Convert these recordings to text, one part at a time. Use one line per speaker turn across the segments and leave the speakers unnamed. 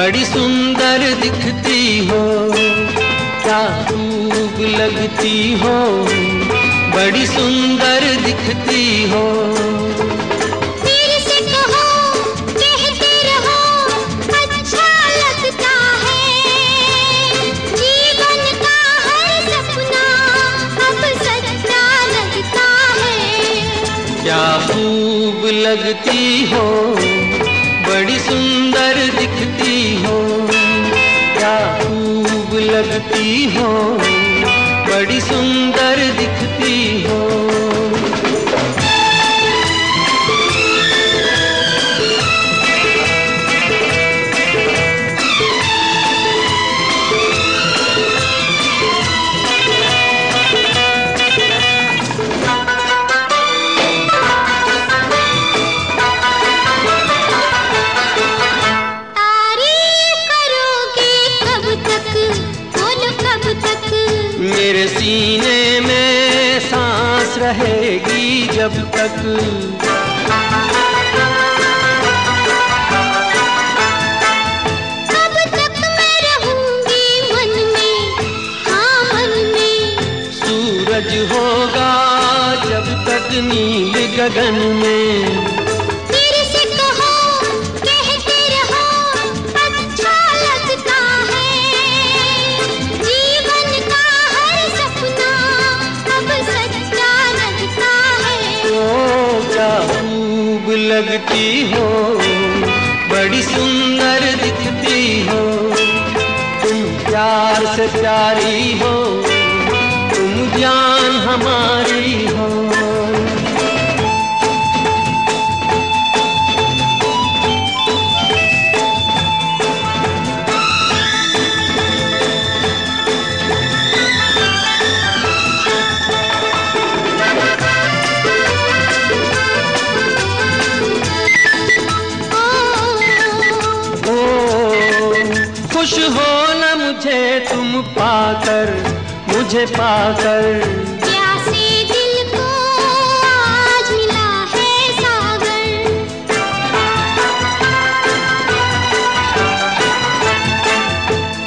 बड़ी सुंदर दिखती हो क्या खूब लगती हो। बड़ी सुंदर दिखती हो।
फिर से कहो कहते रहो अच्छा लगता है। जीवन का हर सपना अब सच्चा लगता है।
क्या खूब लगती हो बड़ी सुंदर दिखती हो क्या खूब लगती हो बड़ी सुंदर दिखती हो। सीने में सांस रहेगी जब तक।
कब तक मैं रहूँगी मन में हाँ मन में।
सूरज होगा जब तक नील गगन में।
लगती हो,
बड़ी सुंदर दिखती हो। तुम प्यार से प्यारी हो, तुम जान हमारी हो। मुझे पाकर।
प्यासे दिल को आज मिला है सागर।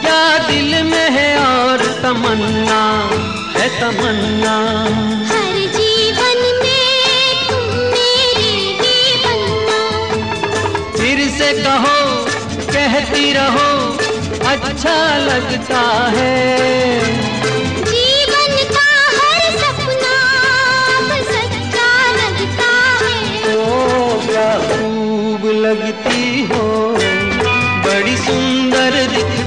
क्या दिल में है और तमन्ना? है तमन्ना।
हर जीवन में तुम मेरे ही बनना।
फिर से कहो कहती रहो अच्छा लगता है। सुंदर दिखती